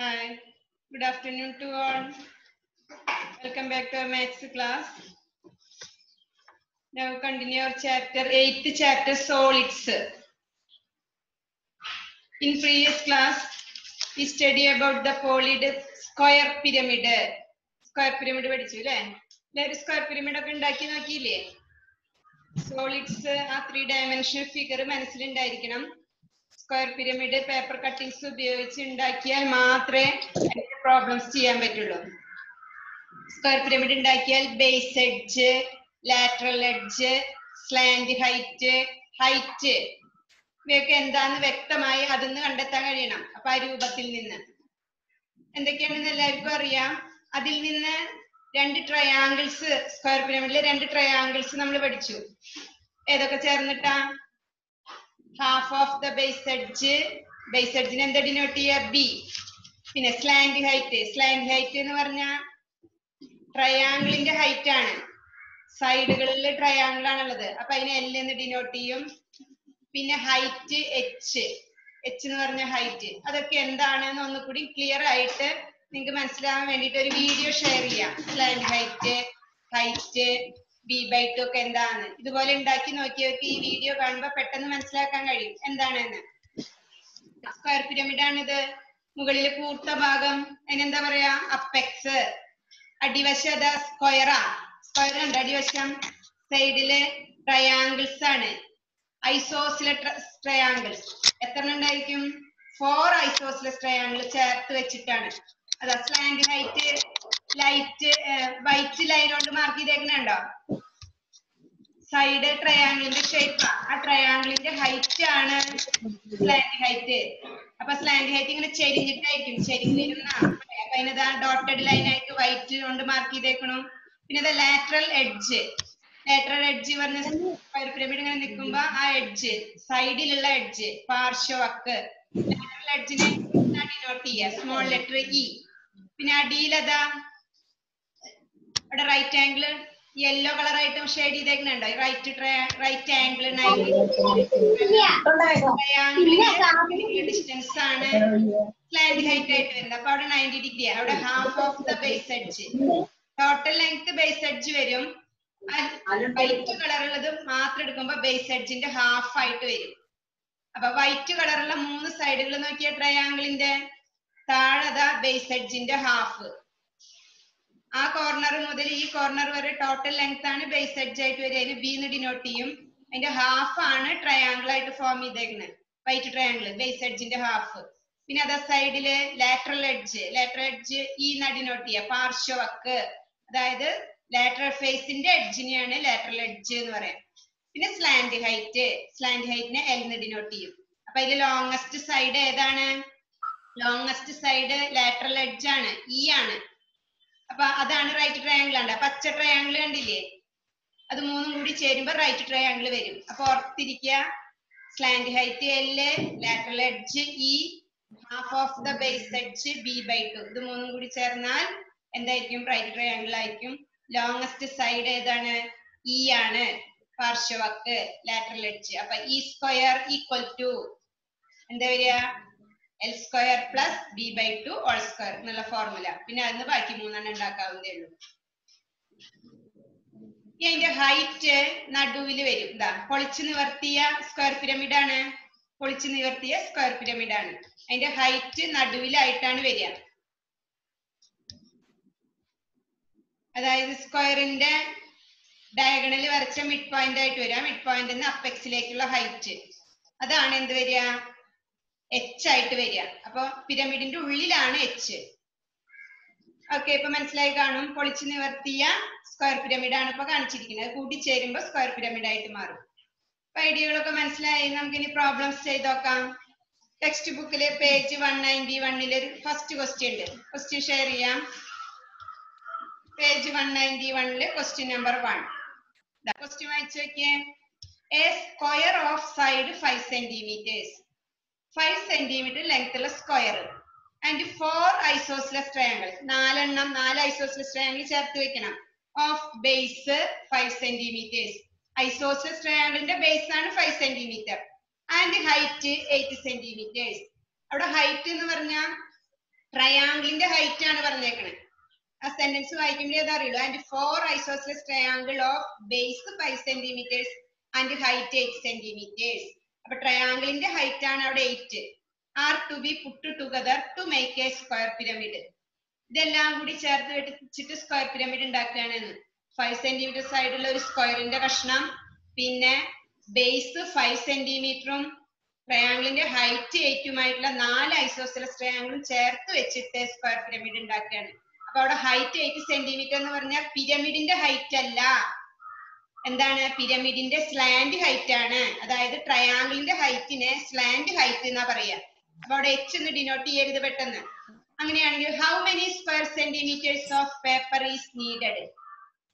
Hi, good afternoon to all. Welcome back to our maths class. Now continue our chapter, eighth chapter, solids. In previous class, we study about the polyd square pyramid. Square pyramid പഠിച്ചു അല്ലേ എല്ലാവരും square pyramid ഒക്കെ ഉണ്ടാക്കി നോക്കിയില്ലേ solids ആ three dimensional figure മനസ്സിലുണ്ടായിരിക്കണം square pyramid paper cuttings ഉപയോഗിച്ച് ഉണ്ടാക്കിയാൽ മാത്രമേ പ്രോബ്ലംസ് ചെയ്യാൻ പറ്റുള്ളൂ. സ്ക്വയർ പിരമിഡ് ഉണ്ടാക്കിയാൽ base edge lateral edge slant height height ഇവയൊക്കെ എന്താന്ന് വ്യക്തമായി അതിന്ന് കണ്ടെത്താൻ കഴിയണം. അപ്പൊ ആ രൂപത്തിൽ നിന്ന്. എന്തൊക്കെയാണെന്ന് എല്ലാവർക്കും അറിയാം. അതിൽ നിന്ന് രണ്ട് ട്രയാങ്കിൾസ് സ്ക്വയർ പിരമിഡിലെ രണ്ട് ട്രയാങ്കിൾസ് നമ്മൾ പഠിച്ചു. ഏതൊക്കെ ചേർന്നിട്ടാ? Half of the base edge base എഡ്ജിന് എന്താ ഡിനോട്ട് ചെയ്യുക? ബി പിന്നെ സ്ലാൻഡ് ഹൈറ്റ് സ്ലാൻഡ് ഹൈറ്റ് എന്ന് പറഞ്ഞാൽ ട്രയാങ്കിളിന്റെ ഹൈറ്റ് ആണ്. സൈഡുകളിൽ ട്രയാങ്കിൾ ആണുള്ളത്. അപ്പൊ അതിന് എൽ എന്ന് ഡിനോട്ട് ചെയ്യും. പിന്നെ ഹൈറ്റ് എച്ച് എച്ച് എന്ന് പറഞ്ഞ ഹൈറ്റ് അതൊക്കെ എന്താണെന്ന് ഒന്നുകൂടി ക്ലിയർ ആയിട്ട് നിങ്ങൾക്ക് മനസ്സിലാവാൻ വേണ്ടിയിട്ട് ഒരു വീഡിയോ ഷെയർ ചെയ്യാം. Slant height height B by two ഒക്കെ എന്താണ്? ഇതുപോലെ ഉണ്ടാക്കി നോക്കിയവർക്ക് ഈ വീഡിയോ കാണുമ്പോൾ പെട്ടെന്ന് മനസ്സിലാക്കാൻ കഴിയും. എന്താണെന്ന്? സ്ക്വയർ പിരമിഡ് ആണിത്. മുകളിൽ കൂർത്ത ഭാഗം. അതിനെന്താ പറയാ? അപ്പെക്സ് അടിവശം സ്ക്വയറാ സ്ക്വയർ ഉണ്ട് അടിവശം. സൈഡിൽ ട്രയാങ്കിൾസ് ആണ്. ഐസോസിലസ് ട്രയാങ്കിൾസ് എത്ര ഉണ്ടായിരിക്കും? ഫോർ ഐസോസിലസ് ട്രയാങ്കിൾ ചേർത്ത് വെച്ചിട്ടാണ്. അതാ slant height light white line കൊണ്ട് മാർക്ക് ചെയ്തേക്കുന്നുണ്ടോ? സൈഡ് ട്രയാങ്കിളിന്റെ ഷേപ്പ് ആ. ട്രയാങ്കിളിന്റെ ഹൈറ്റ് ആണ് സ്ലാൻഡ് ഹൈറ്റ് അപ്പൊ സ്ലാൻഡ് ഹൈറ്റ് ഇങ്ങനെ ചെരിഞ്ഞിട്ടായിരിക്കും. ചെരിഞ്ഞിരുന്ന. അപ്പൊ അതിനതാ ഡോട്ടഡ് ലൈൻ ആയിട്ട് വൈറ്റ് കൊണ്ട് മാർക്ക് ചെയ്തേക്കണു. പിന്നെ ലാറ്ററൽ എഡ്ജ് ലാറ്ററൽ എഡ്ജ് പറഞ്ഞ പിരമിഡ് ഇങ്ങനെ നിൽക്കുമ്പോ ആ എഡ്ജ് സൈഡിലുള്ള എഡ്ജ് പാർശ്വവക്ക് ലാറ്ററൽ എഡ്ജിനെ ഡിനോട്ട് ചെയ്യുക സ്മോൾ ലെറ്റർ ഇ പിന്നെ അടിയിലതാ ഇവിടെ റൈറ്റ് ആംഗിൾ യെല്ലോ കളർ ആയിട്ടും ഷെയ്ഡ് ചെയ്തേക്കുന്നുണ്ടോ? റൈറ്റ് റൈറ്റ് ആംഗിൾ ഡിസ്റ്റൻസ് ആണ്. സ്ലാൻഡ് ഹൈറ്റ് ആയിട്ട് വരുന്നത്. അപ്പൊ അവിടെ നയന്റി ഡിഗ്രി അവിടെ half of the base edge total length base edge വരും. വൈറ്റ് കളർ ഉള്ളത് മാത്രം എടുക്കുമ്പോ ബേസ് എഡ്ജിന്റെ ഹാഫ് ആയിട്ട് വരും. അപ്പൊ വൈറ്റ് കളറുള്ള മൂന്ന് സൈഡുകൾ നോക്കിയ ട്രയാംഗിളിന്റെ താഴെ ബേസ് എഡ്ജിന്റെ ഹാഫ് ആ കോർണർ മുതൽ ഈ കോർണർ വരെ ടോട്ടൽ ലെങ്ത് ആണ് ബേസ് എഡ്ജ് ആയിട്ട് വരിക. അതിന് ബി എന്ന് ഡിനോട്ട് ചെയ്യും. അതിന്റെ ഹാഫ് ആണ് ട്രയാങ്കിൾ ആയിട്ട് ഫോം ചെയ്തേക്കുന്നത്. വൈറ്റ് ട്രയാങ്കിൾ ബേസ് എഡ്ജിന്റെ ഹാഫ് പിന്നെ അതാ സൈഡിൽ ലാറ്ററൽ എഡ്ജ് ലാറ്ററൽ എഡ്ജ് ഈ ഡിനോട്ട് ചെയ്യുക. പാർശ്വവക്ക് അതായത് ലാറ്ററൽ ഫേസിന്റെ എഡ്ജിനെയാണ് ലാറ്ററൽ എഡ്ജ് എന്ന് പറയാം. പിന്നെ സ്ലാൻഡ് ഹൈറ്റ് സ്ലാൻഡ് ഹൈറ്റിനെ എൽ എന്ന് ഡിനോട്ട് ചെയ്യും. അപ്പൊ അതിൽ ലോങ്സ്റ്റ് സൈഡ് ഏതാണ്? ലോങ്സ്റ്റ് സൈഡ് ലാറ്ററൽ എഡ്ജ് ആണ്. ഇ ആണ്. അപ്പൊ അതാണ് റൈറ്റ് ട്രയാങ്കിൾ ആണ്. പച്ച ട്രയാങ്കിൾ കണ്ടില്ലേ? അത് മൂന്നും കൂടി ചേരുമ്പോ റൈറ്റ് ട്രയാങ്കിൾ വരും. അപ്പൊ ഓർത്തിരിക്കുക slant height L lateral edge E half of the base edge B by two ഇത് മൂന്നും കൂടി ചേർന്നാൽ എന്തായിരിക്കും? റൈറ്റ് ട്രയാങ്കിൾ ആയിരിക്കും. ലോങ്സ്റ്റ് സൈഡ് ഏതാണ്? ഇ ആണ്. പാർശ്വവക്ക് ലാറ്ററൽ എഡ്ജ് അപ്പൊ ഇ സ്ക്വയർ ഈക്വൽ ടു എന്താ വരിക? L square plus B by two whole square എന്നുള്ള ഫോർമുല പിന്നെ അതിന് ബാക്കി മൂന്നെണ്ണം ഉണ്ടാക്കാവുന്നേ ഉള്ളൂ. അതിന്റെ ഹൈറ്റ് നടുവിൽ വരും. ഇതാ പൊളിച്ചു നിവർത്തിയ സ്ക്വയർ പിരമിഡ് ആണ്. പൊളിച്ചു നിവർത്തിയ സ്ക്വയർ പിരമിഡ് ആണ്. അതിന്റെ ഹൈറ്റ് നടുവിലായിട്ടാണ് വരിക. അതായത് സ്ക്വയറിന്റെ ഡയഗണൽ വരച്ച മിഡ് പോയിന്റ് ആയിട്ട് വരിക. മിഡ് പോയിന്റ് നിന്ന് അപ്പെക്സിലേക്കുള്ള ഹൈറ്റ് അതാണ് എന്ത് വരിക? എച്ച് ആയിട്ട് വരിക. അപ്പൊ പിരമിഡിന്റെ ഉള്ളിലാണ് എച്ച് ഓക്കെ ഇപ്പൊ മനസ്സിലായി കാണും. പൊളിച്ചു നിവർത്തിയ സ്ക്വയർ പിരമിഡ് ആണ് ഇപ്പൊ കാണിച്ചിരിക്കുന്നത്. കൂട്ടിച്ചേരുമ്പോ സ്ക്വയർ പിരമിഡ് ആയിട്ട് മാറും. അപ്പൊ ഐഡിയകളൊക്കെ മനസ്സിലായി? നമുക്ക് ഇനി പ്രോബ്ലംസ് ചെയ്ത് നോക്കാം. ടെക്സ്റ്റ് ബുക്കിലെ പേജ് വൺ നയന്റി വണ്ണിൽ ഒരു ഫസ്റ്റ് ക്വസ്റ്റ്യൻ ഉണ്ട്. ക്വസ്റ്റ്യൻ ഷെയർ ചെയ്യാം. പേജ് വൺ നയന്റി വണ്ണിൽ ക്വസ്റ്റ്യൻ നമ്പർ വൺ ക്വസ്റ്റ്യൻ വായിച്ചു നോക്കിയേ. A square of side five centimetres five centimetre length ഉള്ള square and four isosceles triangle നാലെണ്ണം നാല് ഐസോസ്ലസ് ട്രയാങ്കിൾ ചേർത്ത് വെക്കണം. Of base five centimetres isosceles ട്രയാങ്കിളിന്റെ ബേസ് ആണ് five centimetre and height eight centimetres അവിടെ ഹൈറ്റ് എന്ന് പറഞ്ഞാൽ ട്രയാങ്കിളിന്റെ ഹൈറ്റ് ആണ് പറഞ്ഞേക്കണത് ആ സെന്റൻസ് വായിക്കുമ്പോൾ ഏതാ അറിയുള്ളൂ. And for isosceles triangle of base five centimetres and height eight centimetres അപ്പൊ ട്രയാങ്കിളിന്റെ ഹൈറ്റ് ആണ് അവിടെ eight are to be put together to make a square pyramid ഇതെല്ലാം കൂടി ചേർത്ത് വെച്ചിട്ട് സ്ക്വയർ പിരമിഡ് ഉണ്ടാക്കുകയാണെന്ന് ഫൈവ് സെന്റിമീറ്റർ സൈഡുള്ള ഒരു സ്ക്വയറിന്റെ കഷ്ണം പിന്നെ ബേസ് ഫൈവ് സെന്റിമീറ്ററും ട്രയാങ്കിളിന്റെ ഹൈറ്റ് എയ്റ്റുമായിട്ടുള്ള നാല് ഐസോസിലസ് ട്രയാങ്കിളും ചേർത്ത് വെച്ചിട്ട് സ്ക്വയർ പിരമിഡ് ഉണ്ടാക്കുകയാണ്. അപ്പൊ അവിടെ ഹൈറ്റ് എയ്റ്റ് സെന്റിമീറ്റർ എന്ന് പറഞ്ഞാൽ പിരമിഡിന്റെ ഹൈറ്റ് അല്ല. എന്താണ്? പിരമിഡിന്റെ സ്ലാൻഡ് ഹൈറ്റ് ആണ്. അതായത് ട്രയാങ്കിളിന്റെ ഹൈറ്റിനെ സ്ലാൻഡ് ഹൈറ്റ് എന്നാ പറയാ അപ്പൊ അവിടെ എച്ച് എന്ന് ഡിനോട്ട് ചെയ്യരുത് പെട്ടെന്ന്. അങ്ങനെയാണെങ്കിൽ how many square centimetres of paper is needed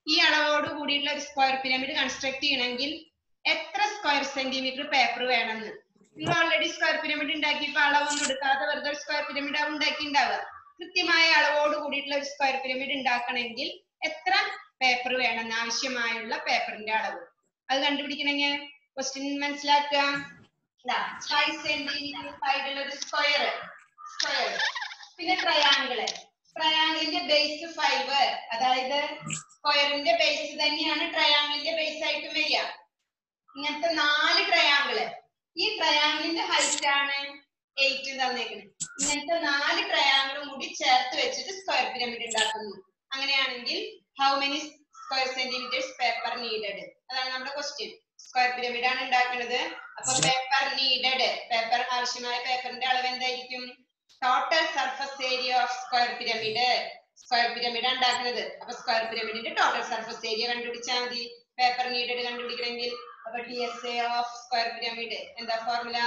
ഈ അളവോട് കൂടിയുള്ള ഒരു സ്ക്വയർ പിരമിഡ് കൺസ്ട്രക്ട് ചെയ്യണമെങ്കിൽ എത്ര സ്ക്വയർ സെന്റിമീറ്റർ പേപ്പർ വേണമെന്ന്? നിങ്ങൾ ഓൾറെഡി സ്ക്വയർ പിരമിഡ് ഉണ്ടാക്കിയപ്പോ അളവൊന്നും എടുക്കാതെ വെറുതെ സ്ക്വയർ പിരമിഡ് ഉണ്ടാക്കി ഉണ്ടാവുക കൃത്യമായ അളവോട് കൂടിയിട്ടുള്ള ഒരു സ്ക്വയർ പിരമിഡ് ഉണ്ടാക്കണമെങ്കിൽ എത്ര പേപ്പർ വേണം ആവശ്യമായുള്ള പേപ്പറിന്റെ അളവ്. അത് കണ്ടുപിടിക്കണമെങ്കിൽ ക്വസ്റ്റ്യൻ മനസ്സിലാക്കുക. ഫൈവ് സെന്റിമീറ്റർ ഒരു സ്ക്വയർ സ്ക്വയർ പിന്നെ ട്രയാങ്കിൾ ട്രയാങ്കിളിന്റെ ബേസ് ഫൈവ് അതായത് സ്ക്വയറിന്റെ ബേസ് തന്നെയാണ് ട്രയാങ്കിളിന്റെ ബേസ് ആയിട്ട് വരിക. ഇങ്ങനത്തെ നാല് ട്രയാങ്കിൾ ഈ ട്രയാങ്കിളിന്റെ ഹൈറ്റ് ആണ് എയ്റ്റ് തന്നേക്കുന്നത് ഇങ്ങനത്തെ നാല് ട്രയാങ്കിളും കൂടി ചേർത്ത് വെച്ചിട്ട് സ്ക്വയർ പിരമിഡ് ഉണ്ടാക്കുന്നു. അങ്ങനെയാണെങ്കിൽ how many square centimetres paper needed അതാണ് നമ്മുടെ ക്വസ്റ്റ്യൻ സ്ക്വയർ പിരമിഡ് ആണ് ഉണ്ടാക്കുന്നത്. അപ്പൊ പേപ്പർ നീഡഡ് പേപ്പർ ആവശ്യമായ പേപ്പറിന്റെ അളവ് എന്തായിരിക്കും? Total surface area of square pyramid square pyramid ഉണ്ടാക്കുന്നത്. അപ്പൊ സ്ക്വയർ പിരമിഡിന്റെ ടോട്ടൽ സർഫസ് ഏരിയ കണ്ടുപിടിച്ചാൽ മതി. പേപ്പർ നീഡഡ് കണ്ടുപിടിക്കണമെങ്കിൽ. അപ്പൊ T S A of square pyramid എന്താ formula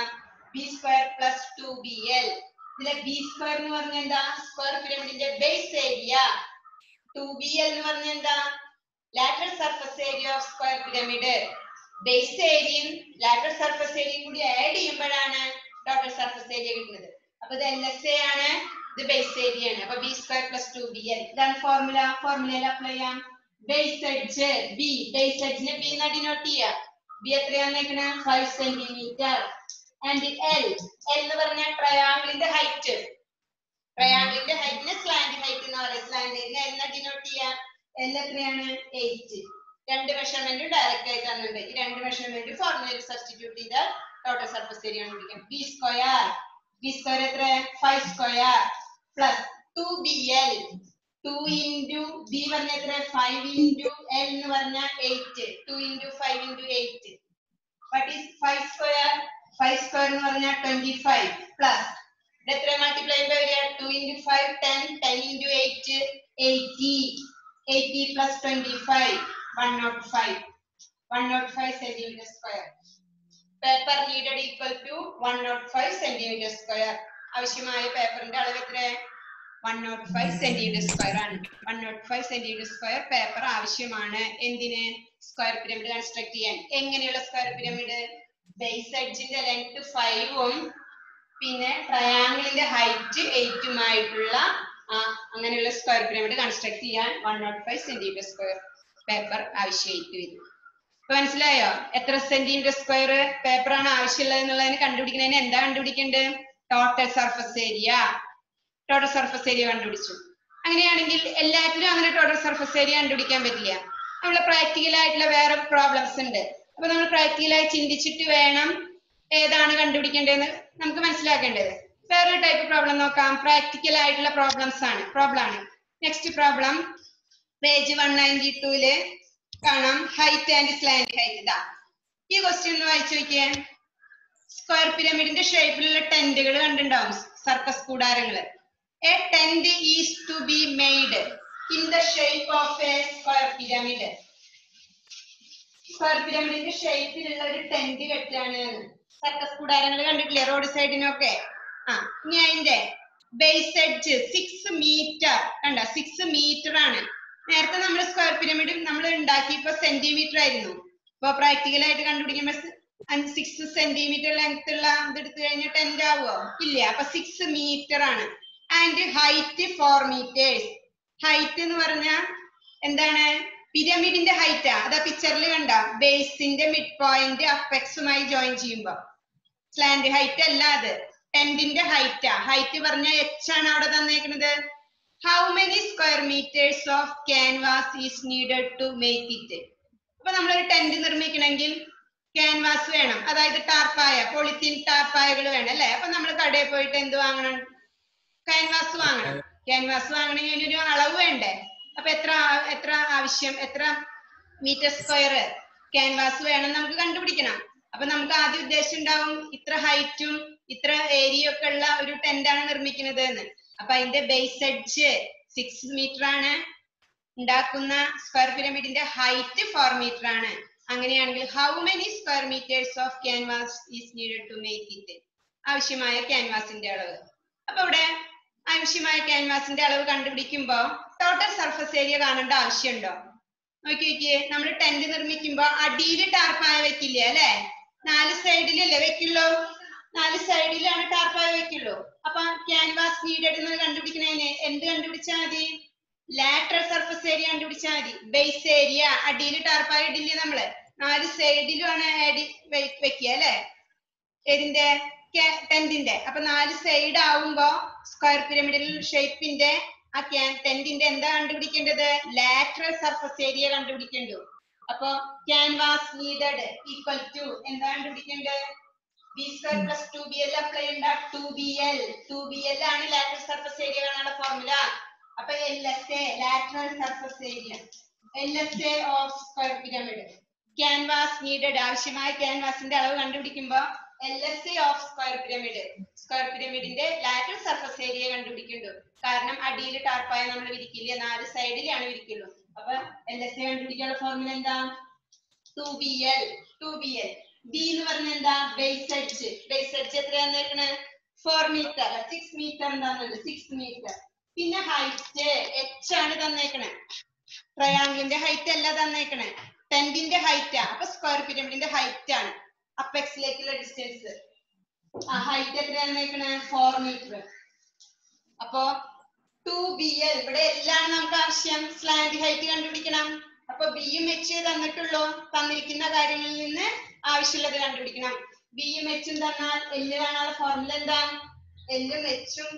B square plus two B L ഇതിലെ ബി സ്ക്വയർ എന്ന് പറഞ്ഞ എന്താ? സ്ക്വയർ പിരമിഡിന്റെ ബേസ് ഏരിയ ടു എന്ന് പറഞ്ഞ എന്താ? Lateral surface area of square pyramid base ഏരിയയും ലാറ്ററൽ സർഫസ് ഏരിയയും കൂടി ആഡ് ചെയ്യുമ്പോഴാണ് ടോട്ടൽ സർഫസ് ഏരിയ കിട്ടുന്നത്. അപ്പൊ ഇത് LSA ആണ് ഇത് ബേസ് ഏരിയ ആണ്. അപ്പൊ പ്ലസ് ടു ബി എൽ ഇതാണ് ഫോർമുല ഫോർമുലയിൽ അപ്ലൈ ചെയ്യാം. ബേസ് എഡ്ജ് ബി ബേസ് എഡ്ജിനെ ബി എന്ന് ഡിനോട്ട് ചെയ്യാം. B എത്രയാന്നേക്കണ five centimetre and L L എന്ന് പറഞ്ഞാൽ ട്രയാംഗിളിന്റെ ഹൈറ്റ് ട്രയാങ്കിളിന്റെ ഹൈറ്റിനെ സ്ലാന്റ് ഹൈറ്റ് എൽ എത്രയാണ്? എയ്റ്റ് രണ്ട് മെഷർമെന്റ് ഡയറക്റ്റ് ആയി തന്നിട്ടുണ്ട്. ഈ രണ്ട് മെഷർമെന്റ് ഫോർമുലയിൽ സബ്സ്റ്റിറ്റ്യൂട്ട് ചെയ്താൽ ടോട്ടൽ സർഫസ് ഏരിയ കണ്ടുപിടിക്കാം ബി സ്ക്വയർ ബി സ്ക്വയർ എത്ര? Five square plus two B L two into B പറഞ്ഞ എത്ര? ഫൈവ് ഇന്റു എൽ എന്ന് പറഞ്ഞ eight two into five into eight what is five square five square എന്ന് പറഞ്ഞാൽ twenty five plus ഇത് എത്ര multiply ചെയ്യുമ്പോൾ വരിക? Two into five ten ten into eight eighty eighty plus twenty five one nought five one nought five centimetre square paper needed equal to one nought five centimetre square ആവശ്യമായ പേപ്പറിന്റെ അളവ് എത്ര one nought five centimetre square ആണ്. One nought five centimetre square paper ആവശ്യമാണ്. എന്തിന്? Square pyramid construct ചെയ്യാൻ. എങ്ങനെയുള്ള square pyramid base എഡ്ജിന്റെ ലെങ്ത് ഫൈവും പിന്നെ ട്രയാങ്കിളിന്റെ ഹൈറ്റ് എയ്റ്റുമായിട്ടുള്ള അങ്ങനെയുള്ള സ്ക്വയർ പിരമിഡ് കൺസ്ട്രക്ട് ചെയ്യാൻ one nought five centimetre square paper ആവശ്യമായിട്ട് വരും. ഇപ്പൊ മനസ്സിലായോ? എത്ര സെന്റിമീറ്റർ സ്ക്വയർ പേപ്പർ ആണ് ആവശ്യമുള്ളത് എന്നുള്ളതിന് കണ്ടുപിടിക്കുന്നതിന് എന്താ കണ്ടുപിടിക്കേണ്ടത്? Total surface area total surface area കണ്ടുപിടിച്ചു. അങ്ങനെയാണെങ്കിൽ എല്ലാറ്റിലും അങ്ങനെ ടോട്ടൽ സർഫസ് ഏരിയ കണ്ടുപിടിക്കാൻ പറ്റില്ല. നമ്മൾ പ്രാക്ടിക്കൽ ആയിട്ടുള്ള വേറെ പ്രോബ്ലംസ് ഉണ്ട്. അപ്പൊ നമ്മൾ പ്രാക്ടിക്കലായി ചിന്തിച്ചിട്ട് വേണം ഏതാണ് കണ്ടുപിടിക്കേണ്ടതെന്ന് നമുക്ക് മനസ്സിലാക്കേണ്ടത്. വേറൊരു ടൈപ്പ് പ്രോബ്ലം നോക്കാം. പ്രാക്ടിക്കൽ ആയിട്ടുള്ള പ്രോബ്ലംസ് ആണ്. പ്രോബ്ലം ആണ്. Next problem page one ninety tool കാണാം. ഹൈറ്റ് ആൻഡ് സ്ലാൻഡ് ഹൈറ്റ് ഇതാ. ഈ ക്വസ്റ്റ്യൻ ഒന്ന് വായിച്ചു നോക്കിയേ. സ്ക്വയർ പിരമിഡിന്റെ ഷേപ്പിലുള്ള ടെന്റുകൾ കണ്ടിട്ടുണ്ടാവും. Circus കൂടാരങ്ങൾ. A tent is to be made in the shape of a square pyramid square പിരമിഡിന്റെ ഷേപ്പിലുള്ള ഒരു ടെന്റ് കെട്ടാണ് സർക്കസ് കൂടാരങ്ങൾ കണ്ടിട്ടില്ലേ? റോഡ് സൈഡിനൊക്കെ ആ ഇനി അതിന്റെ ബേസ് എഡ്ജ് സിക്സ് മീറ്റർ കണ്ട? സിക്സ് മീറ്റർ ആണ്. നേരത്തെ നമ്മൾ സ്ക്വയർ പിരമിഡ് നമ്മൾ ഉണ്ടാക്കി ഇപ്പൊ സെന്റിമീറ്റർ ആയിരുന്നു. ഇപ്പൊ പ്രാക്ടിക്കൽ ആയിട്ട് കണ്ടുപിടിക്കുമ്പോൾ സിക്സ് സെന്റിമീറ്റർ ലെങ്ത് ഉള്ള ഇത് കഴിഞ്ഞാൽ ടെന്റ് ആവുമോ ഇല്ല. അപ്പൊ സിക്സ് മീറ്റർ ആണ്. And height four metres height എന്ന് പറഞ്ഞാൽ എന്താണ്? പിരമിഡിന്റെ ഹൈറ്റാ അതാ പിക്ചറിൽ കണ്ട? ബേസിന്റെ മിഡ് പോയിന്റ് അപ്പെക്സുമായി ജോയിൻ ചെയ്യുമ്പോ. സ്ലാൻഡ് ഹൈറ്റ് അല്ല അത്. ടെന്റിന്റെ ഹൈറ്റാ ഹൈറ്റ് പറഞ്ഞ എച്ച് ആണ് അവിടെ തന്നേക്കുന്നത് how many square metres of canvas is needed to make it അപ്പൊ നമ്മളൊരു ടെന്റ് നിർമ്മിക്കണമെങ്കിൽ ക്യാൻവാസ് വേണം. അതായത് ടാർപ്പായ പോളിത്തീൻ ടാർപ്പായകൾ വേണം അല്ലെ? അപ്പൊ നമ്മൾ കടയിൽ പോയിട്ട് എന്ത് വാങ്ങണം? ക്യാൻവാസ് വാങ്ങണം. ക്യാൻവാസ് വാങ്ങണമെങ്കിൽ അതിനൊരു അളവ് വേണ്ടേ? അപ്പൊ എത്ര എത്ര ആവശ്യം? എത്ര മീറ്റർ സ്ക്വയർ ക്യാൻവാസ് വേണം നമുക്ക് കണ്ടുപിടിക്കണം. അപ്പൊ നമുക്ക് ആദ്യം ഉദ്ദേശം ഉണ്ടാവും ഇത്ര ഹൈറ്റും ഇത്ര ഏരിയ ഒക്കെ ഉള്ള ഒരു ടെന്റ് ആണ് നിർമ്മിക്കുന്നത് എന്ന് അപ്പൊ അതിന്റെ ബേസ് എഡ്ജ് സിക്സ് മീറ്റർ ആണ്. ഉണ്ടാക്കുന്ന സ്ക്വയർ പിരമിഡിന്റെ ഹൈറ്റ് ഫോർ മീറ്റർ ആണ്. അങ്ങനെയാണെങ്കിൽ how many square metres of canvas is needed to make it ആവശ്യമായ ക്യാൻവാസിന്റെ അളവ്. അപ്പൊ ഇവിടെ ആവശ്യമായ ക്യാൻവാസിന്റെ അളവ് കണ്ടുപിടിക്കുമ്പോ ടോട്ടൽ സർഫസ് ഏരിയ കാണേണ്ട ആവശ്യമുണ്ടോ? നോക്കി നോക്കിയേ നമ്മൾ ടെന്റ് നിർമ്മിക്കുമ്പോ അടിയിൽ ടാർപ്പായ വെക്കില്ലേ അല്ലെ? നാല് സൈഡിലല്ലേ വെക്കുള്ളൂ? നാല് സൈഡിലാണ് ടാർപ്പായ വെക്കുള്ളൂ. അപ്പൊ ക്യാൻവാസ് നീഡഡ് എന്ന് കണ്ടുപിടിക്കുന്നതിന് എന്ത് കണ്ടുപിടിച്ചാൽ മതി? ലാറ്ററൽ സർഫസ് ഏരിയ കണ്ടുപിടിച്ചാൽ മതി. ബേസ് ഏരിയ അടിയിൽ ടാർപ്പായ ഇടില്ലേ നമ്മൾ? നാല് സൈഡിലുമാണ് അടി വെക്കുക അല്ലെ? ഏതിന്റെ ടെന്റിന്റെ അപ്പൊ നാല് സൈഡ് ആവുമ്പോ സ്ക്വയർ പിരമിഡൽ ഷേപ്പിന്റെ ആ ടെന്റിന്റെ എന്താ കണ്ടുപിടിക്കേണ്ടത്? ലാറ്ററൽ സർഫസ് ഏരിയ കണ്ടുപിടിക്കേണ്ടു അപ്പൊ ക്യാൻവാസ് നീഡഡ് ഈക്വൽ ടു എന്താ കണ്ടുപിടിക്കേണ്ടത്? B square plus two B L apply ഉണ്ടാ? Two B L two B L ആണ് ലാറ്ററൽ സർഫസ് ഏരിയ കാണാനുള്ള ഫോർമുല അപ്പൊ L S A lateral surface area L S A of square pyramid canvas needed ആവശ്യമായ ക്യാൻവാസിന്റെ അളവ് കണ്ടുപിടിക്കുമ്പോ L S A of square pyramid square പിരമിഡിന്റെ lateral surface area കണ്ടുപിടിക്കുന്നുണ്ട് കാരണം അടിയിൽ ടാർപ്പായ നമ്മൾ വിരിക്കില്ല? നാല് സൈഡിലാണ് വിരിക്കുള്ളൂ. അപ്പൊ എൽ എസ് എ കണ്ടുപിടിക്കാനുള്ള ഫോർമുല എന്താ? Two B L two B L B എന്ന് പറഞ്ഞ എന്താ? ബേസ് എഡ്ജ് ബേസ് എഡ്ജ് എത്രയാന്ന് വെക്കണേ ഫോർ മീറ്റർ സിക്സ് മീറ്റർ എന്താന്നുണ്ട്? സിക്സ് മീറ്റർ പിന്നെ ഹൈറ്റ് എച്ച് ആണ് തന്നേക്കണേ. ട്രയാങ്കിളിന്റെ ഹൈറ്റ് അല്ല തന്നേക്കണേ. ടെന്റിന്റെ ഹൈറ്റ് അപ്പൊ സ്ക്വയർ പിരമിഡിന്റെ ഹൈറ്റ് ആണ്. അപ്പെക്സിലേക്കുള്ള ഡിസ്റ്റൻസ് ആ ഹൈറ്റ് എത്രയാണ് തന്നേക്കണേ ഫോർ മീറ്റർ അപ്പൊ ടു ബി എൽ ഇവിടെ എല്ലാം നമുക്ക് ആവശ്യം. സ്ലാൻഡ് ഹൈറ്റ് കണ്ടുപിടിക്കണം. അപ്പൊ ബിയും എച്ച് തന്നിട്ടുള്ളൂ. തന്നിരിക്കുന്ന കാര്യങ്ങളിൽ നിന്ന് ആവശ്യമുള്ളത് കണ്ടുപിടിക്കണം. ബിയും എച്ചും തന്നാൽ എല്ല് കാണാനുള്ള ഫോർമുല എന്താ? എല്ലും എച്ചും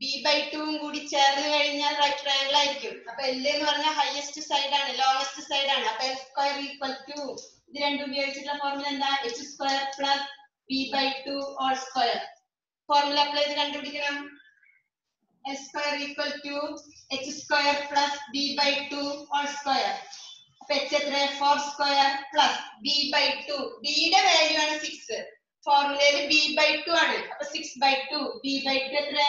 ബി ബൈ ടുവും കൂടി ചേർന്ന് കഴിഞ്ഞാൽ റൈറ്റ് ട്രയാങ്കിൾ ആയിരിക്കും. അപ്പൊ എല്ല് എന്ന് പറഞ്ഞാൽ ഹയസ്റ്റ് സൈഡ് ആണ് ലോങ്സ്റ്റ് സൈഡ് ആണ്. അപ്പൊ എൽ സ്ക്വയർ ഈക്വൽ ടു ഇത് രണ്ടും ഉപയോഗിച്ചിട്ടുള്ള ഫോർമുല എന്താ? H square plus B by two all square formula apply ചെയ്ത് കണ്ടുപിടിക്കണം. S square equal to h square plus B by 2 all square. അപ്പൊ h എത്ര four square plus B by two ബിയുടെ value ആണ് സിക്സ് ഫോർമുലയിൽ B by two ആണ്. അപ്പൊ six by two B by two എത്ര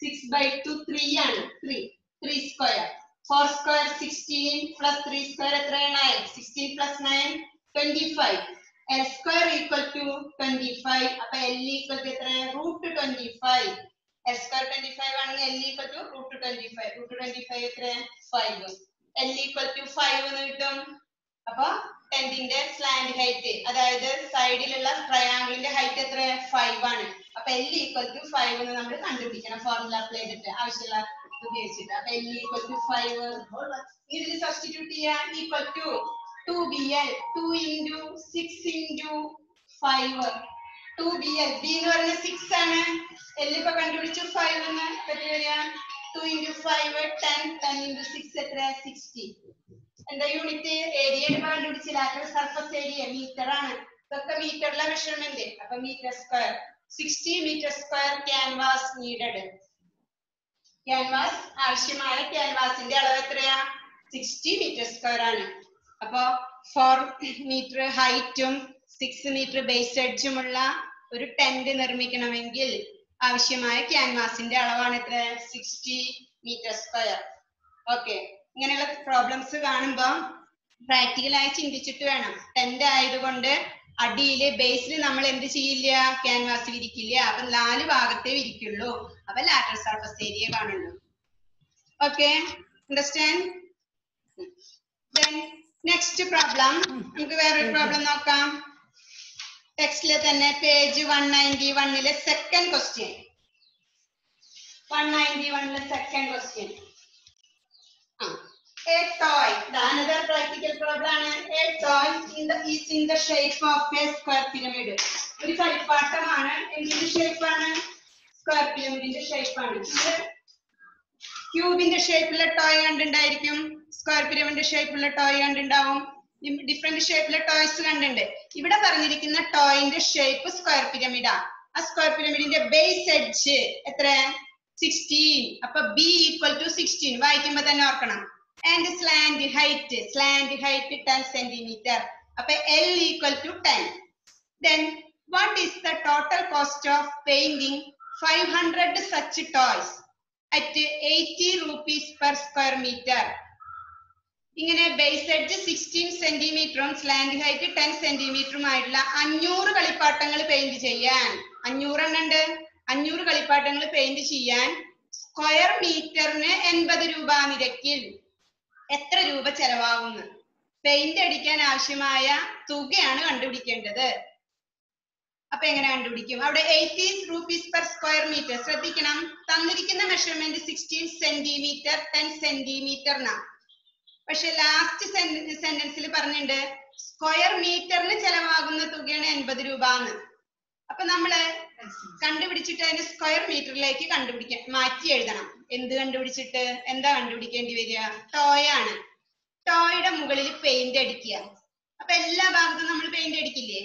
സിക്സ് ബൈ ടു ത്രീ ആണ്. Three three square four square sixteen plus three square എത്രയാണ് nine sixteen plus nine twenty five L square equal to twenty five അപ്പൊ L equal to എത്ര root twenty five L square twenty five ആണെങ്കിൽ L equal to root twenty five root twenty five എത്ര five L equal to five എന്ന് കിട്ടും. അപ്പൊ ടെന്റിന്റെ slant height അതായത് സൈഡിലുള്ള ട്രയാങ്കിളിന്റെ ഹൈറ്റ് എത്ര ഫൈവ് ആണ്. അപ്പൊ എൽ ഈക്വൽ ടു ഫൈവ് എന്ന് നമ്മൾ കണ്ടുപിടിക്കണം. ഫോർമുല അപ്ലൈ ചെയ്തിട്ട് ആവശ്യമുള്ള ഉപയോഗിച്ചിട്ട്. അപ്പൊ എൽ ഈക്വൽ ടു ഫൈവ് ഇതിൽ സബ്സ്റ്റിറ്റ്യൂട്ട് ചെയ്യാൻ equal to two B L two into six into five two B L B എന്ന് പറയുന്നത് സിക്സ് ആണ്. L ഇപ്പൊ കണ്ടുപിടിച്ചു ഫൈവ് എന്ന്. പറ്റി വരിക two into five ten ten into six എത്ര സിക്സ്റ്റി എന്താ യൂണിറ്റ് ഏരിയ കണ്ടുപിടിച്ച് ലാറ്ററൽ സർഫസ് ഏരിയ മീറ്റർ ആണ്. ഇതൊക്കെ മീറ്ററിലെ മെഷർമെന്റ് അപ്പൊ metre square sixty metre square canvas needed canvas ആവശ്യമായ ക്യാൻവാസിന്റെ അളവ് എത്രയാ? സിക്സ്റ്റി മീറ്റർ സ്ക്വയർ ആണ്. അപ്പൊ ഫോർ മീറ്റർ ഹൈറ്റും സിക്സ് മീറ്റർ ബേസ് എഡ്ജുമുള്ള ഒരു ടെന്റ് നിർമ്മിക്കണമെങ്കിൽ ആവശ്യമായ ക്യാൻവാസിന്റെ അളവാണ് എത്ര? സിക്സ്റ്റി മീറ്റർ സ്ക്വയർ ഓക്കെ ഇങ്ങനെയുള്ള പ്രോബ്ലംസ് കാണുമ്പോൾ പ്രാക്ടിക്കലായി ചിന്തിച്ചിട്ട് വേണം. ടെന്റ് ആയതുകൊണ്ട് അടിയിൽ ബേസിൽ നമ്മൾ എന്ത് ചെയ്യില്ല? ക്യാൻവാസ് വിരിക്കില്ല അപ്പൊ നാല് ഭാഗത്തെ വിരിക്കുള്ളൂ അപ്പൊ ലാറ്റർ സർഫസ് ഏരിയ കാണുള്ളൂ ഓക്കെ അണ്ടർസ്റ്റാൻഡ് നെക്സ്റ്റ് പ്രോബ്ലം നമുക്ക് വേറൊരു പ്രോബ്ലം നോക്കാം. ടെക്സ്റ്റിലെ തന്നെ പേജ് വൺ നയന്റി വണ്ണിലെ സെക്കൻഡ് ക്വസ്റ്റ്യൻ വൺ നയന്റി വണ്ണിലെ second question A toy, the another practical problem a toy in the is in the shape of a square pyramid. ഒരു കളിപ്പാട്ടമാണ്. എന്തിന്റെ ഷേപ്പാണ് സ്ക്വയർ പിരമിഡിന്റെ ഷേപ്പാണ് ക്യൂബിന്റെ ഷേപ്പിലെ ടോയ് കണ്ടുണ്ടായിരിക്കും. സ്ക്വയർ പിരമിഡിന്റെ ഷേപ്പുള്ള ടോയ് കണ്ടുണ്ടാവും. ഡിഫറെന്റ് ഷേപ്പിലെ ടോയ്സ് കണ്ടിട്ടുണ്ട് ഇവിടെ പറഞ്ഞിരിക്കുന്ന ടോയിന്റെ ഷേപ്പ് സ്ക്വയർ പിരമിഡാ ആ. സ്ക്വയർ പിരമിഡിന്റെ ബേസ് എഡ്ജ് എത്ര സിക്സ്റ്റീൻ അപ്പൊ ബി ഈക്വൽ ടു സിക്സ്റ്റീൻ വായിക്കുമ്പോ തന്നെ ഓർക്കണം. And slant height slant height ten centimetre അപ്പൊ L equal to ten then what is the total cost of painting 500 such toys at 80 rupees per square meter? ഇങ്ങനെ base edge sixteen സെന്റിമീറ്ററും slant height ten സെന്റിമീറ്ററും ആയിട്ടുള്ള അഞ്ഞൂറ് കളിപ്പാട്ടങ്ങൾ paint ചെയ്യാൻ. അഞ്ഞൂറ് എണ്ണുണ്ട് അഞ്ഞൂറ് കളിപ്പാട്ടങ്ങൾ പെയിന്റ് ചെയ്യാൻ സ്ക്വയർ മീറ്ററിന് എൺപത് രൂപ നിരക്കിൽ എത്ര രൂപ ചെലവാകുന്നു? പെയിന്റ് അടിക്കാൻ ആവശ്യമായ തുകയാണ് കണ്ടുപിടിക്കേണ്ടത്. അപ്പൊ എങ്ങനെ കണ്ടുപിടിക്കും? അവിടെ eighty rupees per square metre ശ്രദ്ധിക്കണം. തന്നിരിക്കുന്ന measurement sixteen centimetre ten centimetre എന്നാ പക്ഷെ ലാസ്റ്റ് സെന്റൻസിൽ പറഞ്ഞിട്ടുണ്ട് സ്ക്വയർ മീറ്ററിന് ചെലവാകുന്ന തുകയാണ് എൺപത് രൂപ എന്ന് അപ്പൊ നമ്മൾ കണ്ടുപിടിച്ചിട്ട് അതിന്റെ സ്ക്വയർ മീറ്ററിലേക്ക് കണ്ടുപിടിക്കാൻ മാറ്റി എഴുതണം. എന്ത് കണ്ടുപിടിച്ചിട്ട്? എന്താ കണ്ടുപിടിക്കേണ്ടി വരിക? ടോയാണ് ടോയുടെ മുകളിൽ പെയിന്റ് അടിക്കുക. അപ്പൊ എല്ലാ ഭാഗത്തും നമ്മൾ പെയിന്റ് അടിക്കില്ലേ?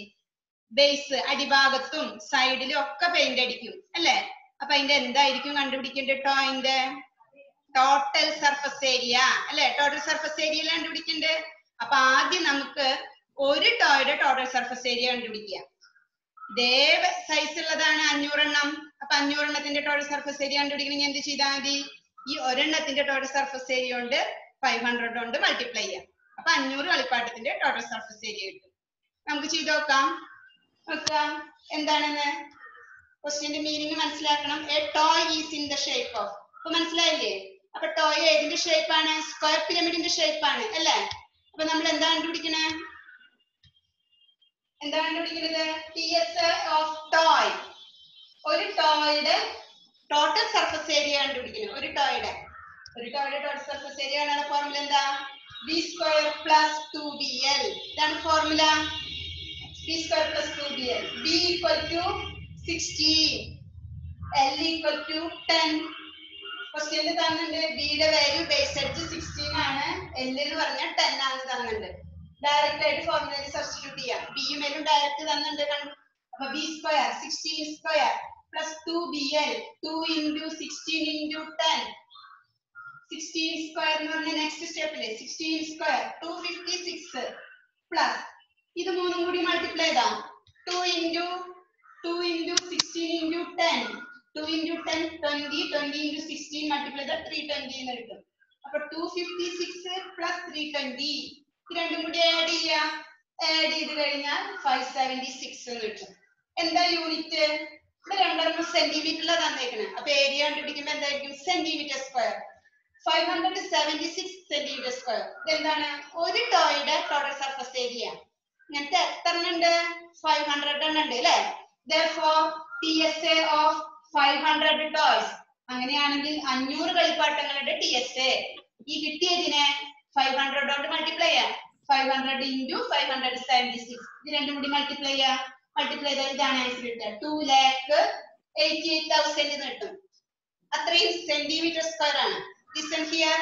ബേസ് അടിഭാഗത്തും സൈഡിലും ഒക്കെ പെയിന്റ് അടിക്കും. അല്ലെ? അപ്പൊ അതിന്റെ എന്തായിരിക്കും കണ്ടുപിടിക്കേണ്ടത്? ടോയിന്റെ ടോട്ടൽ സർഫസ് ഏരിയ അല്ലെ? ടോട്ടൽ സർഫസ് ഏരിയ കണ്ടുപിടിക്കണ്ടേ. അപ്പൊ ആദ്യം നമുക്ക് ഒരു ടോയുടെ ടോട്ടൽ സർഫസ് ഏരിയ കണ്ടുപിടിക്കുക. ഇതേ സൈസ് ഉള്ളതാണ് അഞ്ഞൂറെണ്ണം. അപ്പൊ അഞ്ഞൂറെണ്ണത്തിന്റെ ടോട്ടൽ സർഫസ് ഏരിയ കണ്ടുപിടിക്കണമെങ്കിൽ എന്ത് ചെയ്താൽ മതി? ഈ ഒരെണ്ണത്തിന്റെ ടോട്ടൽ സർഫസ് ഏരിയ കൊണ്ട് ഫൈവ് ഹൺഡ്രഡ് കൊണ്ട് മൾട്ടിപ്ലൈ ചെയ്യാം. അപ്പൊ അഞ്ഞൂറ് കളിപ്പാട്ടത്തിന്റെ ടോട്ടൽ സർഫസ് ഏരിയ കിട്ടും. നമുക്ക് ചെയ്ത് നോക്കാം. നോക്കാം. എന്താണെന്ന്? ക്വസ്റ്റ്യന്റെ മീനിങ് മനസ്സിലാക്കണം. A toy is in the shape of അപ്പൊ മനസ്സിലായില്ലേ? അപ്പൊ ടോയ് ഏതിന്റെ ആണ്? സ്ക്വയർ പിരമിഡിന്റെ ഷേപ്പ് ആണ് അല്ലേ? അപ്പൊ നമ്മൾ എന്താ കണ്ടുപിടിക്കണേ? എന്താ കണ്ടുപിടിക്കുന്നത് ടി എസ് ഓഫ് ടോയ് ഒരു ടോയുടെ ടോട്ടൽ സർഫസ് ഏരിയ കണ്ടുപിടിക്കണം ഒരു ടോയുടെ ഒരു ടോയുടെ ടോട്ടൽ സർഫസ് ഏരിയ കാണാനുള്ള ഫോർമുല എന്താ? B square plus two B L ഇതാണ് formula b square plus 2bl b equal to 16 l equal to 10 ക്വസ്റ്റ്യനിൽ തന്നിട്ടുണ്ട് b യുടെ വാല്യൂ ബേസ് അടിച്ച് 16 ആണ്. എൽ എന്ന് പറഞ്ഞാൽ 10 ആണ് തന്നിട്ടുണ്ട് ഡയറക്റ്റ് ആയിട്ട് ഫോർമുലയിൽ സബ്സ്റ്റിറ്റ്യൂട്ട് ചെയ്യാം. B യും l ഉം ഡയറക്റ്റ് തന്നിട്ടുണ്ട് അപ്പൊ b square 16 square plus 2bl 2 into 16 into 10 16 square എന്ന് പറഞ്ഞ നെക്സ്റ്റ് സ്റ്റെപ്പിൽ 16 സ്ക്വയർ 256 പ്ലസ് ഇത് മൂന്നും കൂടി മൾട്ടിപ്ലൈ ചെയ്താ. Two into two into sixteen into ten two into ten twenty twenty into sixteen multiply ചെയ്താൽ ത്രീ ട്വന്റി എന്ന് കിട്ടും. അപ്പൊ two fifty six plus three twenty രണ്ടും കൂടി ആഡ് ചെയ്യാം. ആഡ് ചെയ്ത് കഴിഞ്ഞാൽ ഫൈവ് സെവന്റി സിക്സ് എന്ന് കിട്ടും. എന്താ യൂണിറ്റ് ഇവിടെ രണ്ടെണ്ണം സെന്റിമീറ്ററിലാണ് തന്നേക്കണേ. അപ്പൊ ഏരിയ കണ്ടുപിടിക്കുമ്പോ എന്തായിരിക്കും? Centimetre square five hundred seventy six centimetre square ഇതെന്താണ് ഒരു ടോയുടെ ടോട്ടൽ സർഫസ് ഏരിയ ഇങ്ങനത്തെ എത്ര ഫൈവ് ഹൺഡ്രഡ് ഉണ്ട് അല്ലെ? ഓഫ് ഫൈവ് ഹൺഡ്രഡ് ടോയ്സ് അങ്ങനെയാണെങ്കിൽ അഞ്ഞൂറ് കളിപ്പാട്ടങ്ങളുടെ ടി എസ് ഈ കിട്ടിയതിനെ ഫൈവ് ഹൺഡ്രഡ് കൊണ്ട് മൾട്ടിപ്ലൈ ചെയ്യാം. Five hundred into five hundred seventy six ഇത് രണ്ടും കൂടി മൾട്ടിപ്ലൈ ചെയ്യാം. മൾട്ടിപ്ലൈ ചെയ്താൽ ഇതാണ് ആൻസർ കിട്ടുക two lakh eighty eight thousand കിട്ടും. അത്രയും സെന്റിമീറ്റർ സ്ക്വയർ ആണ്. ലിസൺ ഹിയർ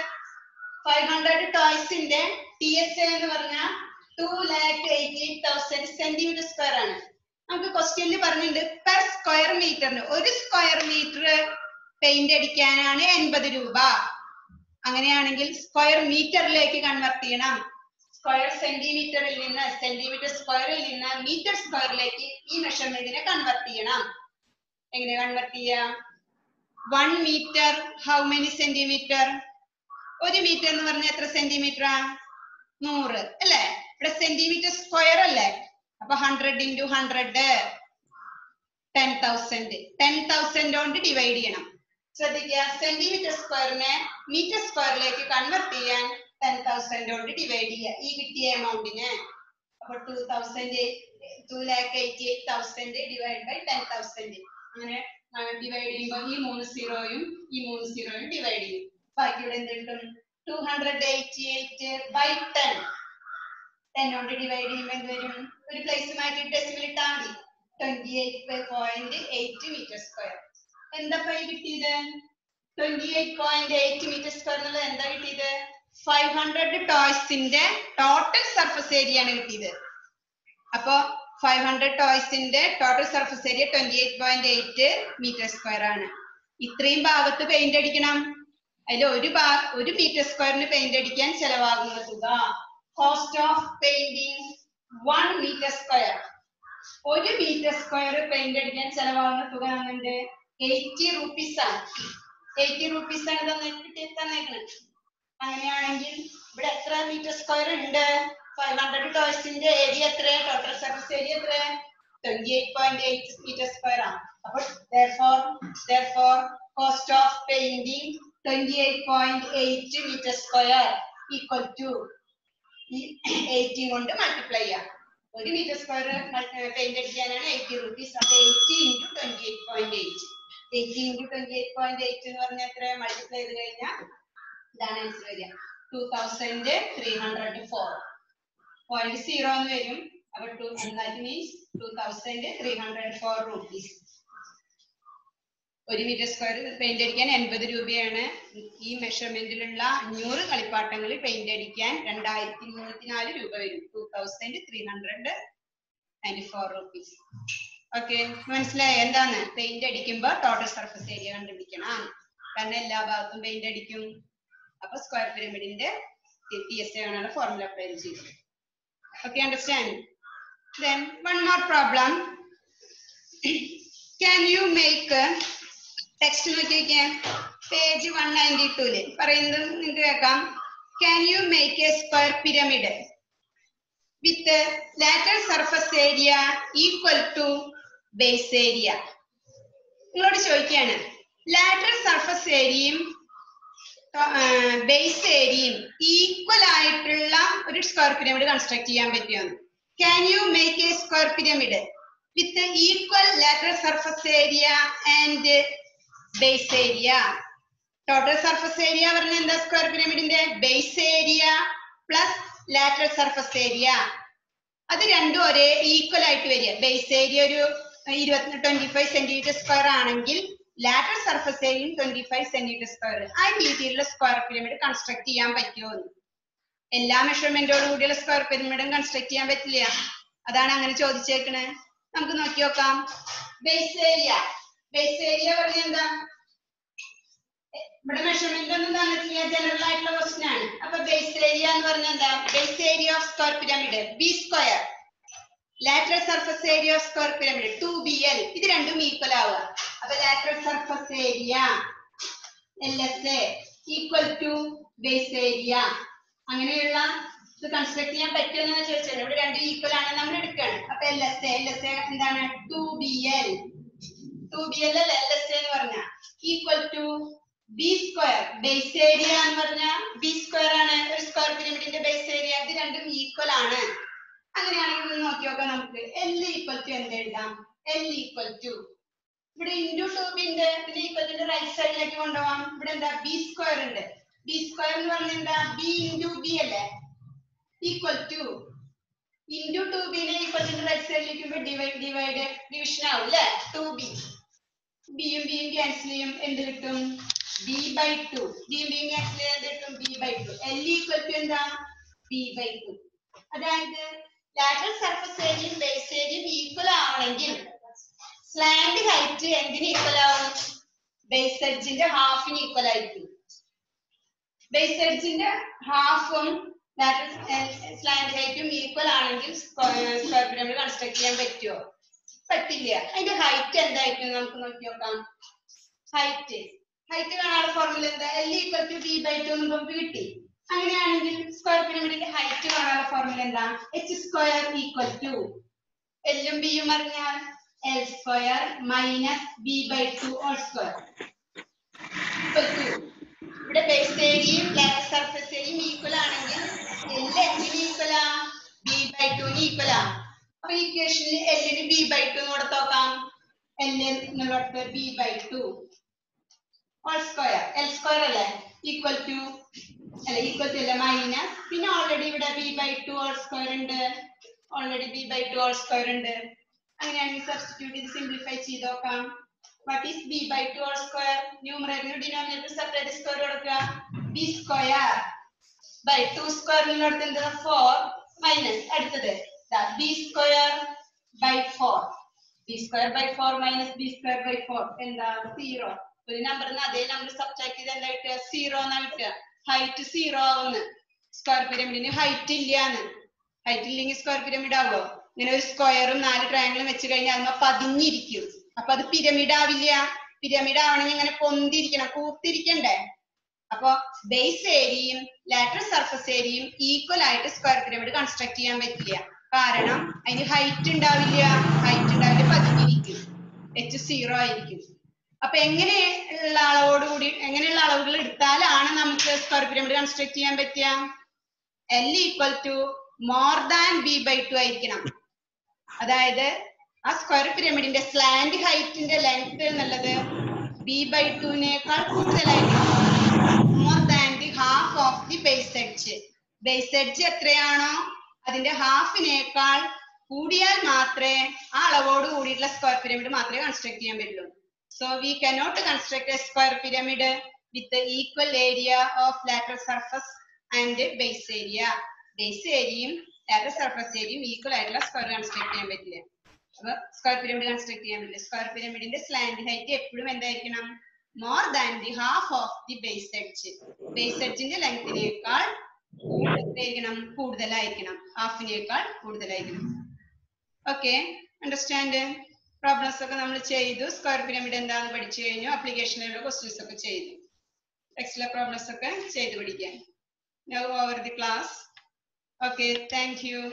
ഫൈവ് ഹൺഡ്രഡ് ടോയ്സിന്റെ ടി എസ് എന്ന് പറഞ്ഞാൽ two lakh eighty eight thousand centimetre square ആണ്. നമുക്ക് ക്വസ്റ്റ്യനിൽ പറഞ്ഞിട്ടുണ്ട് പെർ സ്ക്വയർ മീറ്ററിന് ഒരു സ്ക്വയർ മീറ്റർ പെയിന്റ് അടിക്കാനാണ് എൺപത് രൂപ. അങ്ങനെയാണെങ്കിൽ സ്ക്വയർ മീറ്ററിലേക്ക് കൺവെർട്ട് ചെയ്യണം. സ്ക്വയർ സെന്റിമീറ്ററിൽ നിന്ന് സെന്റിമീറ്റർ സ്ക്വയറിൽ നിന്ന് മീറ്റർ സ്ക്വയറിലേക്ക് ഈ മെഷർമെന്റിനെ കൺവെർട്ട് ചെയ്യണം. എങ്ങനെ കൺവെർട്ട് ചെയ്യാം? One metre how many centimetre ഒരു മീറ്റർ എന്ന് പറഞ്ഞാൽ എത്ര സെന്റിമീറ്ററാ നൂറ് അല്ലേ? ഇവിടെ സെന്റിമീറ്റർ സ്ക്വയർ അല്ലേ? അപ്പൊ hundred into hundred ten thousand ten thousand കൊണ്ട് ഡിവൈഡ് ചെയ്യണം. ശ്രദ്ധിക്കുക സെന്റിമീറ്റർ സ്ക്വയറിനെ മീറ്റർ സ്ക്വയറിലേക്ക് കൺവെർട്ട് ചെയ്യാൻ ടെൻ തൗസൻഡ് കൊണ്ട് ഡിവൈഡ് ചെയ്യുക. ഈ കിട്ടിയ എമൗണ്ടിനെ അപ്പൊ two thousand two lakh eighty eight thousand divide by ten thousand അങ്ങനെ ഡിവൈഡ് ചെയ്യുമ്പോൾ ഈ മൂന്ന് സീറോയും ഈ മൂന്ന് സീറോയും ഡിവൈഡ് ചെയ്യും. ബാക്കി ഇവിടെ എന്ത് കിട്ടും two hundred eighty eight by ten ten കൊണ്ട് ഡിവൈഡ് ചെയ്യുമ്പോൾ എന്ത് വരും? ഒരു പ്ലേസ് മാറ്റി ഡെസിമൽ ഇട്ടാൽ മതി. Twenty eight point eight metre square എന്താ പൈ കിട്ടിയത്? Twenty eight point eight metre square എന്നുള്ളത് എന്താ കിട്ടിയത്? ഫൈവ് ഹൺഡ്രഡ് ടോയ്സിന്റെ ടോട്ടൽ സർഫസ് ഏരിയ ആണ് കിട്ടിയത്. അപ്പോ five hundred ടോയ്സിന്റെ total surface area twenty eight point eight metre square ആണ്. ഇത്രയും ഭാഗത്ത് പെയിന്റ് അടിക്കണം. അതിൽ ഒരു ഭാ ഒരു മീറ്റർ സ്ക്വയറിന് പെയിന്റ് അടിക്കാൻ ചെലവാകുന്ന തുക cost of painting one meter square ഒരു മീറ്റർ സ്ക്വയർ പെയിന്റ് അടിക്കാൻ ചെലവാകുന്ന തുക എന്നുണ്ട് എയ്റ്റി റുപ്പീസ് ആണ്. എയ്റ്റി റുപ്പീസ് ആണ് തന്നെ കിട്ടി തന്നേക്കുന്നത് അങ്ങനെയാണെങ്കിൽ ഇവിടെ എത്ര മീറ്റർ സ്ക്വയർ ഉണ്ട്? ഫൈവ് ഹൺഡ്രഡ് ടോയ്സിന്റെ ഏരിയ എത്ര ടോട്ടൽ സർഫസ് ഏരിയ എത്ര twenty eight point eight meter square ആണ്. അപ്പോൾ therefore therefore cost of painting twenty eight point eight meter square equal to ഈ എയ്റ്റീൻ കൊണ്ട് മൾട്ടിപ്ലൈ ചെയ്യാം. ഒരു മീറ്റർ സ്ക്വയർ പെയിന്റ് അടിക്കാനാണ് എയ്റ്റി റുപ്പീസ് അപ്പൊ eighty into twenty eight point eight eighty into twenty eight point eight എന്ന് പറഞ്ഞാൽ എത്ര multiply ചെയ്ത് കഴിഞ്ഞാൽ ഇതാണ് ആൻസർ വരിക. Two thousand three hundred four point zero എന്ന് വരും. അപ്പൊ to that means two thousand three hundred four rupees ഒരു മീറ്റർ സ്ക്വയർ പെയിന്റ് അടിക്കാൻ എൺപത് രൂപയാണ്. ഈ മെഷർമെന്റിലുള്ള അഞ്ഞൂറ് കളിപ്പാട്ടങ്ങൾ പെയിന്റ് അടിക്കാൻ രണ്ടായിരത്തി മുന്നൂറ്റിനാല് രൂപ വരും. Two thousand three hundred ninety four rupees okay മനസ്സിലായോ? എന്താണ്? പെയിന്റ് അടിക്കുമ്പോൾ ടോട്ടൽ സർഫസ് ഏരിയ കണ്ടുപിടിക്കണം. കാരണം എല്ലാ ഭാഗത്തും പെയിന്റ് അടിക്കും. അപ്പൊ സ്ക്വയർ പിരമിഡിന്റെ ടി ഫോർമുല അപ്ലൈ ചെയ്തത് okay understand then one more problem can you make text നോക്കിയിരിക്കാൻ page one ninety ടൂൽ പറയുന്നത് നിങ്ങൾക്ക് കേൾക്കാം. Can you make a square pyramid with lateral surface area equal to base area നിങ്ങളോട് ചോദിക്കുകയാണ്. Lateral surface ഏരിയയും base ഏരിയയും equal ആയിട്ടുള്ള ഒരു സ്ക്വയർ പിരമിഡ് കൺസ്ട്രക്ട് ചെയ്യാൻ പറ്റുമെന്ന് can you make a square pyramid with equal lateral surface area and base area total surface area പറഞ്ഞ എന്താ square പിരമിഡിന്റെ base area plus lateral surface area അത് രണ്ടും ഒരേ ഈക്വൽ ആയിട്ട് വരിക. ബേസ് ഏരിയ ഒരു ഇരുപത്തി ട്വന്റി ഫൈവ് സെന്റിമീറ്റർ സ്ക്വയർ ആണെങ്കിൽ ലാറ്ററൽ സർഫസ് ഏരിയയും ട്വന്റി ഫൈവ് സെന്റിമീറ്റർ സ്ക്വയർ ആ രീതിയിലുള്ള സ്ക്വയർ പിരമിഡ് കൺസ്ട്രക്ട് ചെയ്യാൻ പറ്റുമോ? എല്ലാ മെഷർമെന്റോട് കൂടിയുള്ള സ്ക്വയർ പിരമിഡും കൺസ്ട്രക്ട് ചെയ്യാൻ പറ്റില്ല. അതാണ് അങ്ങനെ ചോദിച്ചേക്കണേ. നമുക്ക് നോക്കി നോക്കാം. ബേസ് ഏരിയ ബേസ് ഏരിയ പറഞ്ഞ എന്താ? ഇവിടെ മെഷർമെന്റ് ഒന്നും തന്നിട്ടില്ല. ജനറൽ ആയിട്ടുള്ള ക്വസ്റ്റ്യൻ ആണ്. അപ്പൊ ബേസ് ഏരിയ എന്ന് പറഞ്ഞ എന്താ? Base area of square pyramid B square lateral surface area of square pyramid two B L ഇത് രണ്ടും ഈക്വൽ ആവുക. അപ്പൊ lateral surface area L S A equal to base area അങ്ങനെയുള്ള ഇത് കൺസ്ട്രക്ട് ചെയ്യാൻ പറ്റുമെന്ന് ചോദിച്ചാൽ ഇവിടെ രണ്ടും ഈക്വൽ ആണ് നമ്മൾ എടുക്കുകയാണ്. അപ്പൊ എൽ എസ് എൽ എസ് എന്താണ്? Two B L two B L L S A എന്ന് പറഞ്ഞ? Equal to B square base area എന്ന് പറഞ്ഞ ബി സ്ക്വയർ ആണ്. സ്ക്വയർ പിരമിഡിന്റെ ബേസ് ഏരിയ ഇത് രണ്ടും ഈക്വൽ ആണ്. അങ്ങനെയാണെങ്കിൽ നോക്കി നോക്കാം നമുക്ക്. എൽ ഈക്വൽ ടു എന്ത് എഴുതാം? എൽ ഈക്വൽ ടു ഇവിടെ ഇൻഡു ട്യൂബിന്റെ ബി ഉണ്ട്. ഇതിന് ഈക്വൽ ടു റൈറ്റ് സൈഡിലേക്ക് കൊണ്ടുപോകാം ഇവിടെ എന്താ? ബി സ്ക്വയർ ഉണ്ട്. ബി സ്ക്വയർ എന്ന് പറഞ്ഞാൽ എന്താ? ബി ഇൻഡു ബി അല്ലേ? ഈക്വൽ ടു ഇൻഡു ടു ബിനെ ഈക്വൽ ടു റൈറ്റ് സൈഡിലേക്ക് ഡിവൈഡ് ഡിവൈഡ് ഡിവിഷൻ ആവും അല്ലേ? ടു ബി ബിയും ബിയും ക്യാൻസൽ ചെയ്യും. എന്ത് കിട്ടും? ബി ബൈ ടു ബിയും ബിയും ക്യാൻസൽ എന്ത് കിട്ടും? B by two L equal to എന്താ? ബി ബൈ ടു അതായത് ലാറ്ററൽ സർഫസ് ഏരിയയും ബേസ് ഏരിയയും ഈക്വൽ ആവണമെങ്കിൽ സ്ലാൻഡ് ഹൈറ്റ് എന്തിന് ഈക്വൽ ആവും? ബേസ് എഡ്ജിന്റെ ഹാഫിന് ഈക്വൽ ആയിരിക്കും. ബേസ് എഡ്ജിന്റെ ഹാഫും സ്ലാൻഡ് ഹൈറ്റും ഈക്വൽ ആണെങ്കിൽ സ്ക്വയർ പിരമിഡ് കൺസ്ട്രക്ട് ചെയ്യാൻ പറ്റുമോ പറ്റില്ല. അതിന്റെ ഹൈറ്റ് എന്തായിരിക്കും? നമുക്ക് നോക്കി നോക്കാം. ഹൈറ്റ് ഹൈറ്റ് കാണാനുള്ള ഫോർമുല എന്താ? L equal to B by two എന്ന് നമുക്ക് കിട്ടി. അങ്ങനെയാണെങ്കിൽ സ്ക്വയർ പിരമിഡിന്റെ ഹൈറ്റ് കാണാനുള്ള ഫോർമുല എന്താ? എച്ച് സ്ക്വയർ ഈക്വൽ ടു എല്ലും ബിയും അറിഞ്ഞാൽ L square minus B by two whole square equal ഇവിടെ ബേസ് ഏരിയയും ലാറ്റർ സർഫസ് ഏരിയയും ഈക്വൽ ആണെങ്കിൽ എൽ എന്തിന് ഈക്വലാ ബി ബൈ ടുന് ഈക്വലാ അപ്പൊ ഇക്വേഷനിൽ എല്ലിന് ബി ബൈ ടു കൂടെ നോക്കാം. L എന്നുള്ളടത്ത് B by two whole square L square അല്ലേ? ഈക്വൽ ടു അല്ല ഈക്വൽ ടു അല്ല? മൈനസ് പിന്നെ ഓൾറെഡി ഇവിടെ B by two whole square ഉണ്ട്. Already B by two whole square ഉണ്ട്. അങ്ങനെയാണെങ്കിൽ സബ്സ്റ്റിറ്റ്യൂട്ട് ചെയ്ത് സിംപ്ലിഫൈ ചെയ്ത് നോക്കാം. What is B by two whole square numerator denominator separate square കൊടുക്കുക. ബി സ്ക്വയർ ബൈ ടു സ്ക്വയറിനടുത്ത് എന്ത്? ഫോർ മൈനസ് അടുത്തത്. B square by four B square by four minus B square by four എന്താ? Zero ഒരു നമ്പറിന് അതേ number subtract ചെയ്ത് എന്താ കിട്ടുക? സീറോ എന്നാ കിട്ടുക? ഹൈറ്റ് സീറോ ആവുന്നു. സ്ക്വയർ പിരമിഡിന് ഹൈറ്റ് ഇല്ലാന്ന്. ഹൈറ്റ് ഇല്ലെങ്കിൽ സ്ക്വയർ പിരമിഡ് ആവോ ഇങ്ങനെ ഒരു സ്ക്വയറും നാല് ട്രയാങ്കിളും വെച്ച് കഴിഞ്ഞാൽ അതിന് പതിഞ്ഞിരിക്കും. അപ്പൊ അത് പിരമിഡ് ആവില്ല. പിരമിഡ് ആവണമെങ്കിൽ ഇങ്ങനെ പൊന്തിരിക്കണം. കൂത്തിരിക്കണ്ടേ അപ്പൊ ബേസ് ഏരിയയും ലാറ്ററൽ സർഫസ് ഏരിയയും ഈക്വൽ ആയിട്ട് സ്ക്വയർ പിരമിഡ് കൺസ്ട്രക്ട് ചെയ്യാൻ പറ്റില്ല. കാരണം അതിന് ഹൈറ്റ് ഉണ്ടാവില്ല. ഹൈറ്റ് ഉണ്ടാവില്ല. പതിഞ്ഞിരിക്കും എച്ച് സീറോ ആയിരിക്കും. അപ്പൊ എങ്ങനെയുള്ള അളവോട് കൂടി എങ്ങനെയുള്ള അളവുകൾ എടുത്താലാണ് നമുക്ക് സ്ക്വയർ പിരമിഡ് കൺസ്ട്രക്ട് ചെയ്യാൻ പറ്റുക? L equal to more than B by two ആയിരിക്കണം. അതായത് ആ സ്ക്വയർ പിരമിഡിന്റെ സ്ലാൻഡ് ഹൈറ്റിന്റെ ലെങ്ത് എന്നുള്ളത് ബി ബൈ ടുവിനേക്കാൾ കൂടുതലായിരിക്കണം. More than the half of the base edge base edge എത്രയാണോ? അതിന്റെ ഹാഫിനേക്കാൾ കൂടിയാൽ മാത്രമേ ആ അളവോട് കൂടിയിട്ടുള്ള സ്ക്വയർ പിരമിഡ് മാത്രമേ കൺസ്ട്രക്ട് ചെയ്യാൻ പറ്റുള്ളൂ. So we cannot construct a square pyramid with equal area of lateral surface and base area base ഏരിയയും ലാറ്ററൽ സർഫസ് ഏരിയയും ഈക്വൽ ആയിട്ടുള്ള സ്ക്വയർ കൺസ്ട്രക്ട് ചെയ്യാൻ പറ്റില്ല? അപ്പൊ സ്ക്വയർ പിരമിഡ് കൺസ്ട്രക്ട് ചെയ്യാൻ പറ്റില്ല? സ്ക്വയർ പിരമിഡിന്റെ സ്ലാൻഡ് ഹൈറ്റ് എപ്പോഴും എന്തായിരിക്കണം? More than the half of the base edge base എഡ്ജിന്റെ ലെങ്തിനേക്കാൾ എന്തായിരിക്കണം കൂടുതലായിരിക്കണം. ഹാഫിനേക്കാൾ കൂടുതലായിരിക്കണം. ഓക്കെ അണ്ടർസ്റ്റാൻഡ് പ്രോബ്ലംസ് ഒക്കെ നമ്മൾ ചെയ്തു. സ്ക്വയർ പിരമിഡ് എന്താണെന്ന് പഠിച്ചു കഴിഞ്ഞു. അപ്ലിക്കേഷനിലുള്ള ക്വസ്റ്റ്യൻസ് ഒക്കെ ചെയ്തു. ടെക്സ്റ്റിലെ പ്രോബ്ലംസ് ഒക്കെ ചെയ്തു പഠിക്കാൻ. Over the class okay thank you